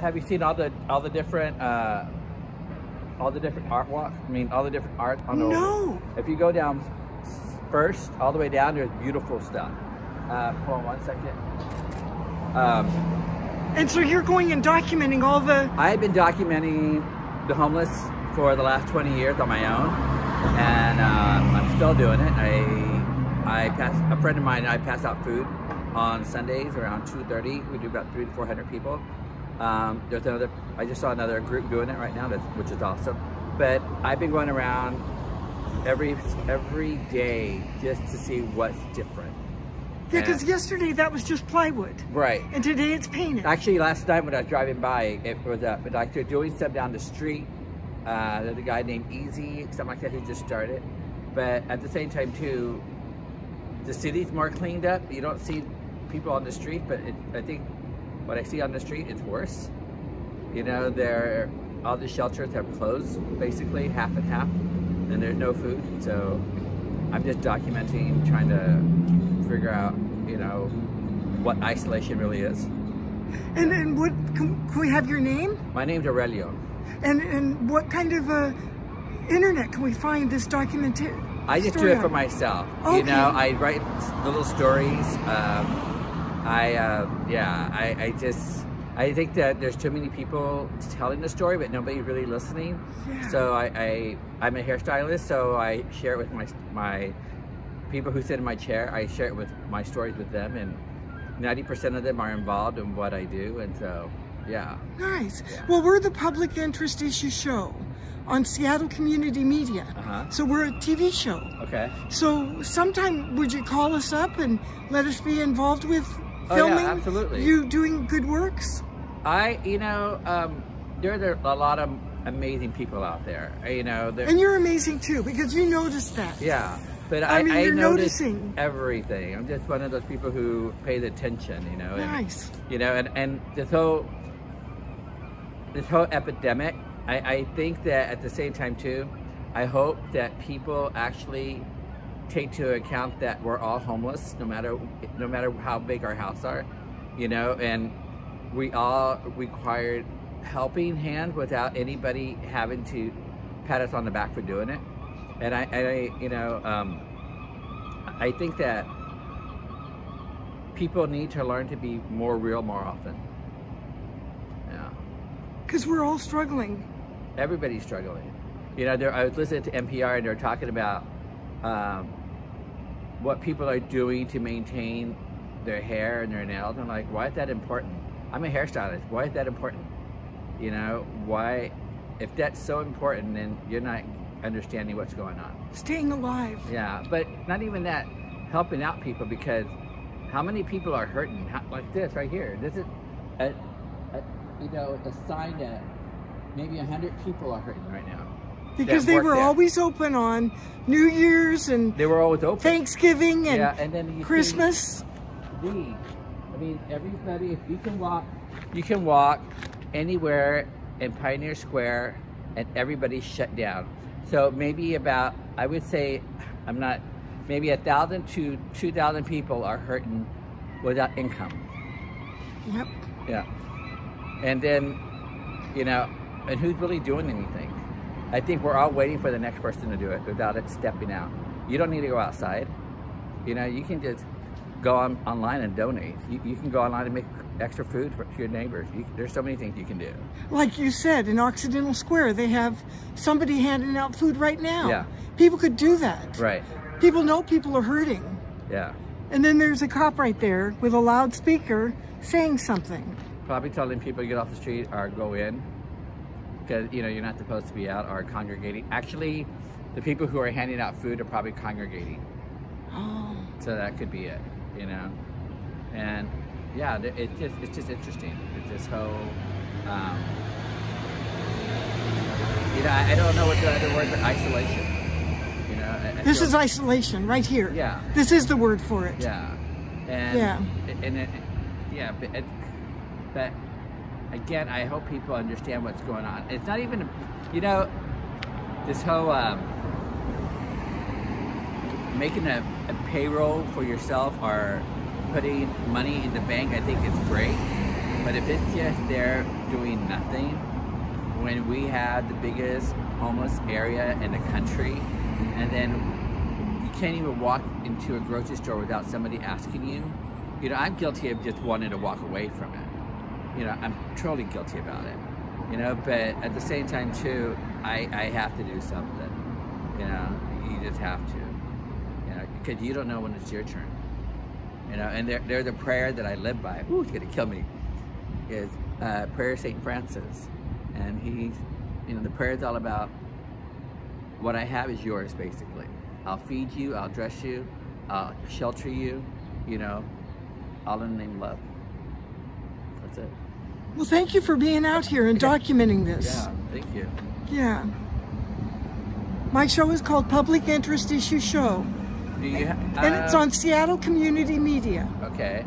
Have you seen all the all the different uh, all the different art walk? I mean, all the different art on the. No. If you go down first, all the way down, there's beautiful stuff. Uh, hold on one second. Um, And so you're going and documenting all the. I've been documenting the homeless for the last 20 years on my own, and um, I'm still doing it. I I pass a friend of mine. and I pass out food on Sundays around 2:30. We do about three to 400 people. Um, there's another. I just saw another group doing it right now, which is awesome. But I've been going around every every day just to see what's different. Yeah, because yesterday that was just plywood. Right. And today it's painted. Actually, last night when I was driving by, it was uh, like they're doing stuff down the street. Uh, there's a guy named Easy, something like that, who just started. But at the same time, too, the city's more cleaned up. You don't see people on the street, but it, I think what I see on the street, it's worse. You know, there all the shelters have closed, basically half and half, and there's no food. So I'm just documenting, trying to figure out, you know, what isolation really is. And and what can, can we have your name? My name's Aurelio. And and what kind of uh, internet can we find this documentary? I just do it for myself. You know, I write little stories. Um, I, uh, yeah, I, I just, I think that there's too many people telling the story, but nobody really listening. Yeah. So I, I, I'm a hairstylist, so I share it with my, my people who sit in my chair. I share it with my stories with them, and 90% of them are involved in what I do, and so, yeah. Nice. Yeah. Well, we're the public interest issue show on Seattle Community Media. Uh-huh. So we're a TV show. Okay. So sometime would you call us up and let us be involved with Oh, yeah, filming? absolutely. You doing good works? I, you know, um, there are a lot of amazing people out there. You know, And you're amazing too, because you noticed that. Yeah, but I I, mean, I you're noticing. everything. I'm just one of those people who pays attention, you know. And, Nice. You know, and, and this whole this whole epidemic, I, I think that at the same time too, I hope that people actually take to account that we're all homeless, no matter no matter how big our house are, you know, and we all required helping hand without anybody having to pat us on the back for doing it. And I, I you know, um, I think that people need to learn to be more real more often. Yeah. Because we're all struggling. Everybody's struggling. You know, there, I was listening to NPR and they're talking about um, what people are doing to maintain their hair and their nails. I'm like, why is that important? I'm a hairstylist. Why is that important? You know, why, if that's so important, then you're not understanding what's going on. Staying alive. Yeah, but not even that, helping out people because how many people are hurting? How, like this right here. This is, a, a, you know, a sign that maybe a hundred people are hurting right now. Because they were there. always open on New Year's and They were always open. Thanksgiving and, yeah, and then Christmas. we, I mean, everybody, if you can walk, you can walk anywhere in Pioneer Square and everybody's shut down. So maybe about, I would say, I'm not, maybe a thousand to 2,000 people are hurting without income. Yep. Yeah. And then, you know, and who's really doing anything? I think we're all waiting for the next person to do it without it stepping out. You don't need to go outside. You know, you can just go on online and donate. You, you can go online and make extra food for your neighbors. You, there's so many things you can do. Like you said, in Occidental Square, they have somebody handing out food right now. Yeah. People could do that. Right. People know people are hurting. Yeah. And then there's a cop right there with a loudspeaker saying something. Probably telling people to get off the street or go in because, you know, you're not supposed to be out or congregating. Actually, the people who are handing out food are probably congregating. Oh. So that could be it, you know. And yeah, it's just it's just interesting. It's this whole, um, you know, I, don't know what the other word, but isolation. You know, I- I This is isolation right here. Yeah. This is the word for it. yeah, and Yeah. and it, yeah, but, it, but again, I hope people understand what's going on. It's not even, you know, this whole um, making a, a payroll for yourself or putting money in the bank. I think it's great, But if it's just there doing nothing, when we have the biggest homeless area in the country, and then you can't even walk into a grocery store without somebody asking you, you know, I'm guilty of just wanting to walk away from it. You know, I'm totally guilty about it. You know, but at the same time too, I, I have to do something. You know, you just have to. You know, because you don't know when it's your turn. You know, and there, there's a prayer that I live by. Ooh, it's gonna kill me. Is uh, prayer Saint Francis, and he's, you know, the prayer is all about what I have is yours, basically. I'll feed you, I'll dress you, I'll shelter you, you know, all in the name of love. That's it. Well, thank you for being out here and documenting this. Yeah, thank you. Yeah. My show is called Public Interest Issue Show, Do you ha- and it's uh, on Seattle Community Media. Okay.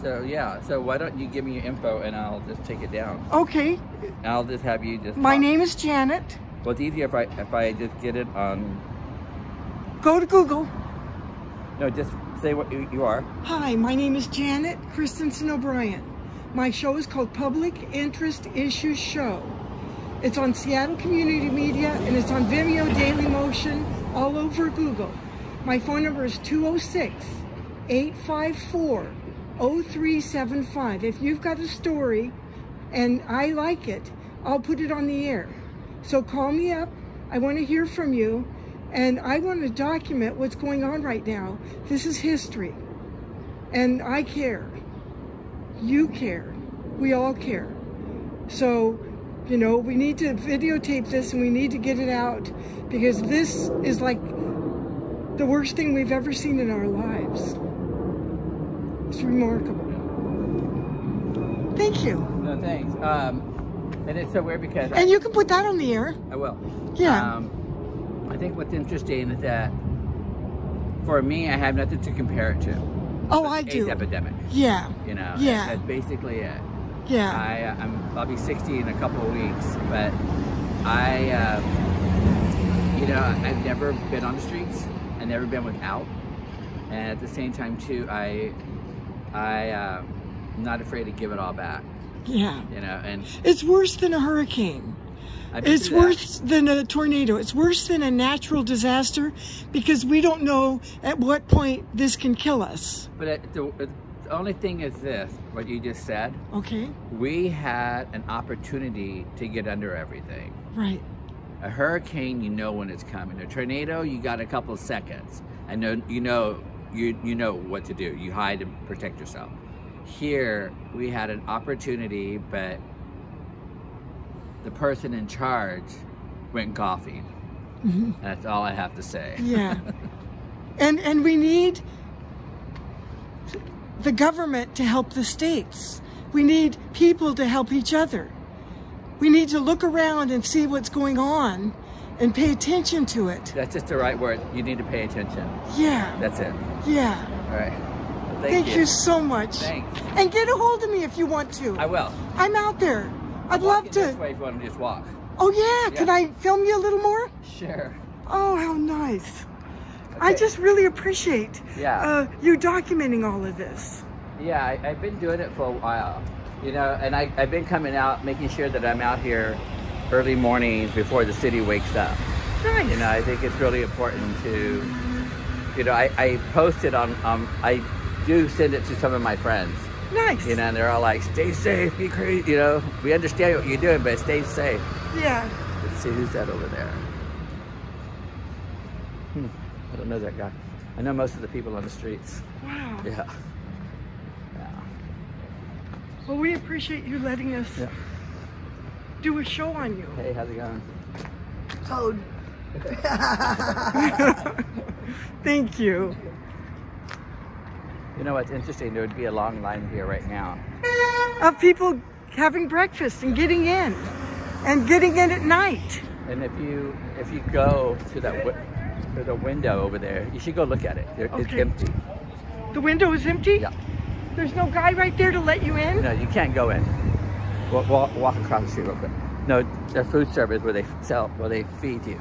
So yeah, so why don't you give me your info and I'll just take it down. Okay, I'll just have you just. my talk. name is Janet. Well, it's easier if I if I just get it on. Go to Google. No, just say what you, you are. Hi, my name is Janet Christensen O'Brien. My show is called Public Interest Issues Show. It's on Seattle Community Media and it's on Vimeo, Daily Motion, all over Google. My phone number is 206 854 0375. If you've got a story and I like it, I'll put it on the air. So call me up. I want to hear from you and I want to document what's going on right now. This is history and I care. You care. We all care. So, you know, we need to videotape this and we need to get it out because this is like the worst thing we've ever seen in our lives. It's remarkable. Thank you. No thanks. Um, and it's so weird because I, And you can put that on the air. I will. Yeah. Um, I think what's interesting is that for me, I have nothing to compare it to. Oh, I AIDS do. epidemic. Yeah. You know. Yeah. That's basically it. Yeah. I, I'm, I'll be 60 in a couple of weeks, but I, uh, you know, I've never been on the streets. I've never been without. And at the same time, too, I, I, uh, I'm not afraid to give it all back. Yeah. You know, and It's worse than a hurricane. It's worse than a tornado. It's worse than a natural disaster because we don't know at what point this can kill us. But it, the, the only thing is this: what you just said. Okay? We had an opportunity to get under everything. Right. A hurricane, you know when it's coming. A tornado, you got a couple of seconds. And know you know you you know what to do. You hide and protect yourself. Here, we had an opportunity, but the person in charge went golfing. Mhm. That's all I have to say. Yeah. and and we need the government to help the states. We need people to help each other. We need to look around and see what's going on and pay attention to it. That's just the right word. You need to pay attention. Yeah. That's it. Yeah. All right. Thank, you. so much. Thanks. And get a hold of me if you want to. I will. I'm out there. I'd love Walking This to. way if you want to just walk. Oh yeah, can I film you a little more? Sure. Oh, how nice. I just really appreciate Yeah. uh, you documenting all of this. Yeah, I, I've been doing it for a while, you know, and I, I've been coming out, making sure that I'm out here early mornings before the city wakes up. Nice. You know, I think it's really important to, you know, I, I post it on, um, I do send it to some of my friends, nice. you know, and they're all like, stay safe, be crazy, you know, we understand what you're doing, but stay safe. Yeah. Let's see who's that over there. Hmm, I don't know that guy. I know most of the people on the streets. Wow. Yeah. Yeah. Well, we appreciate you letting us Yeah. do a show on you. Hey, how's it going? Toad. Thank you. You know what's interesting? There would be a long line here right now. Of people having breakfast and getting in, and getting in at night. And if you if you go to that wi- to the window over there, you should go look at it. There, It's Okay. empty. The window is empty. Yeah. There's no guy right there to let you in. No, you can't go in. Walk, walk, walk across the street real quick. No, their food service where they sell where they feed you.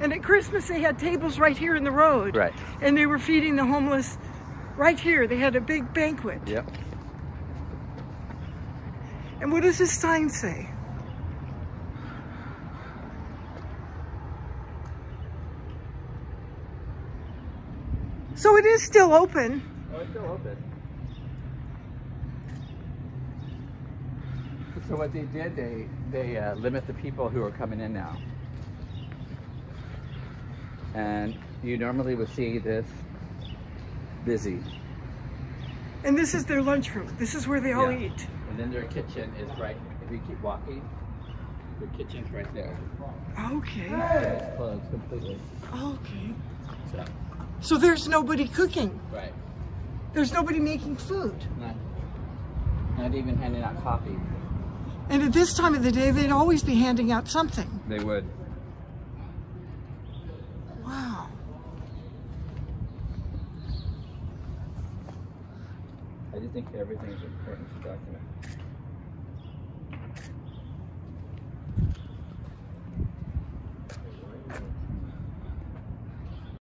And at Christmas they had tables right here in the road. Right. And they were feeding the homeless Right here, they had a big banquet. Yep. And what does this sign say? So it is still open. Oh, it's still open. So what they did, they they uh, limit the people who are coming in now. And you normally would see this busy. And this is their lunchroom. This is where they all Yeah. eat. And then their kitchen is right, if you keep walking, their kitchen's right there. Okay. It's closed completely. Okay. So, So there's nobody cooking. right. There's nobody making food. Not, not even handing out coffee. And at this time of the day, they'd always be handing out something. They would. Wow. I just think everything is important.